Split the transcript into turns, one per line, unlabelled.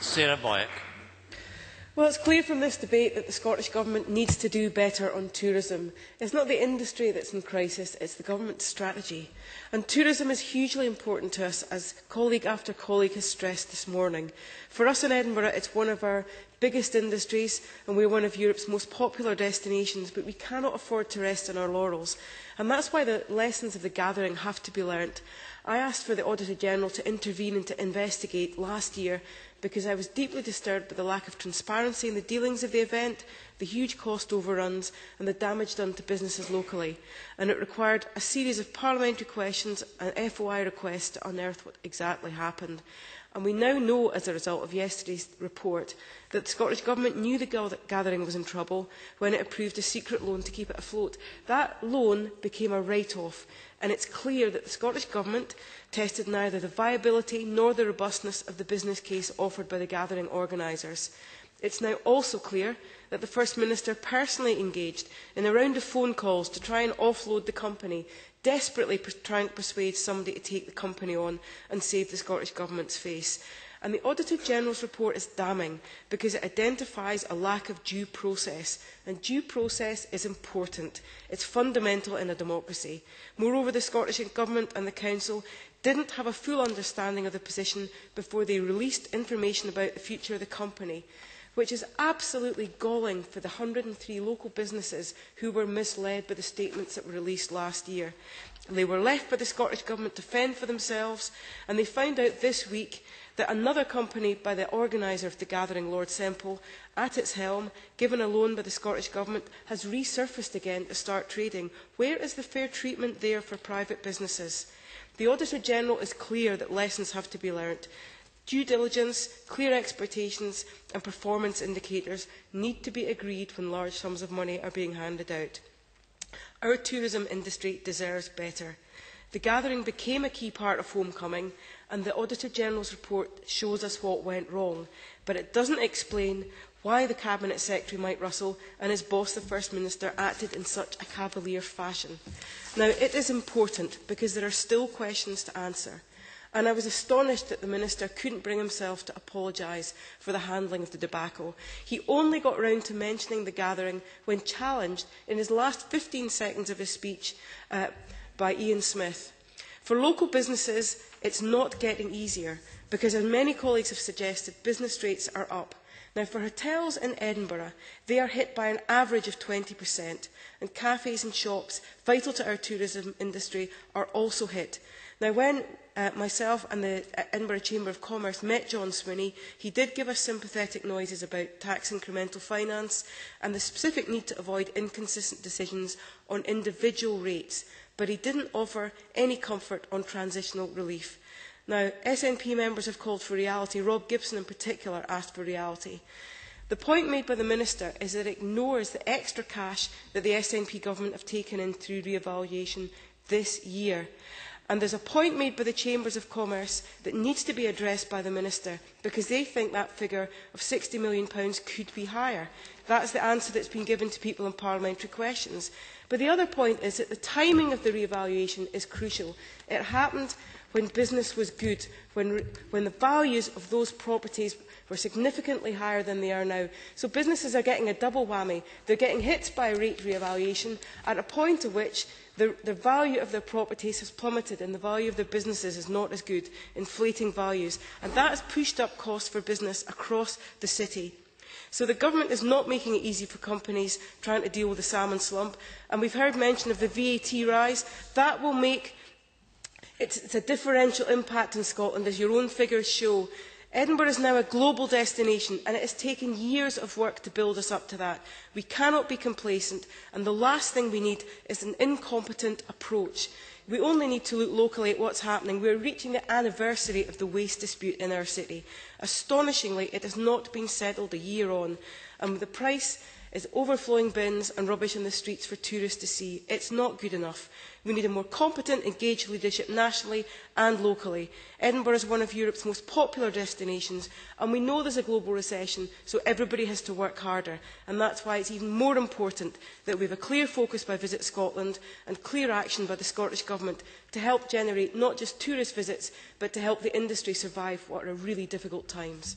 Sarah Boyack.
Well, it's clear from this debate that the Scottish Government needs to do better on tourism. It's not the industry that's in crisis, it's the government's strategy. And tourism is hugely important to us, as colleague after colleague has stressed this morning. For us in Edinburgh, it's one of our biggest industries and we're one of Europe's most popular destinations, but we cannot afford to rest on our laurels. And that's why the lessons of the gathering have to be learnt. I asked for the Auditor General to intervene and to investigate last year because I was deeply disturbed by the lack of transparency in the dealings of the event, the huge cost overruns and the damage done to businesses locally. And it required a series of parliamentary questions and FOI requests to unearth what exactly happened. And we now know, as a result of yesterday's report, that the Scottish Government knew the gathering was in trouble when it approved a secret loan to keep it afloat. That loan became a write-off, and it's clear that the Scottish Government tested neither the viability nor the robustness of the business case offered by the gathering organisers. It's now also clear that the First Minister personally engaged in a round of phone calls to try and offload the company, desperately per- trying to persuade somebody to take the company on and save the Scottish Government's face. And the Auditor General's report is damning because it identifies a lack of due process. And due process is important. It's fundamental in a democracy. Moreover, the Scottish Government and the Council didn't have a full understanding of the position before they released information about the future of the company which is absolutely galling for the 103 local businesses who were misled by the statements that were released last year. They were left by the Scottish Government to fend for themselves, and they found out this week that another company by the organiser of the gathering, Lord Semple, at its helm, given a loan by the Scottish Government, has resurfaced again to start trading. Where is the fair treatment there for private businesses? The Auditor General is clear that lessons have to be learnt. due diligence clear expectations and performance indicators need to be agreed when large sums of money are being handed out. our tourism industry deserves better. the gathering became a key part of homecoming and the auditor general's report shows us what went wrong but it does not explain why the cabinet secretary mike russell and his boss the first minister acted in such a cavalier fashion. now it is important because there are still questions to answer. and I was astonished that the Minister couldn't bring himself to apologise for the handling of the debacle. He only got round to mentioning the gathering when challenged in his last 15 seconds of his speech uh, by Ian Smith. For local businesses, it's not getting easier because, as many colleagues have suggested, business rates are up. Now, for hotels in Edinburgh, they are hit by an average of 20%, and cafes and shops, vital to our tourism industry, are also hit. Now, when uh, myself and the uh, Edinburgh Chamber of Commerce met John Swinney, he did give us sympathetic noises about tax incremental finance and the specific need to avoid inconsistent decisions on individual rates, but he didn't offer any comfort on transitional relief. Now, SNP members have called for reality. Rob Gibson in particular asked for reality. The point made by the Minister is that it ignores the extra cash that the SNP government have taken in through re-evaluation this year. And there's a point made by the Chambers of Commerce that needs to be addressed by the Minister because they think that figure of £60 million could be higher. That's the answer that's been given to people in parliamentary questions. But the other point is that the timing of the revaluation is crucial. It happened when business was good, when, when the values of those properties were significantly higher than they are now. So businesses are getting a double whammy. They're getting hit by rate reevaluation at a point at which the, the value of their properties has plummeted and the value of their businesses is not as good, inflating values. And that has pushed up costs for business across the city. So the government is not making it easy for companies trying to deal with the salmon slump. And we've heard mention of the VAT rise. That will make it's, it's a differential impact in Scotland, as your own figures show. Edinburgh is now a global destination and it has taken years of work to build us up to that. We cannot be complacent and the last thing we need is an incompetent approach. We only need to look locally at what's happening. We are reaching the anniversary of the waste dispute in our city. Astonishingly, it has not been settled a year on. And the price is overflowing bins and rubbish in the streets for tourists to see. It's not good enough. We need a more competent, engaged leadership nationally and locally. Edinburgh is one of Europe's most popular destinations, and we know there's a global recession, so everybody has to work harder. And that's why it's even more important that we have a clear focus by Visit Scotland and clear action by the Scottish Government to help generate not just tourist visits, but to help the industry survive what are really difficult times.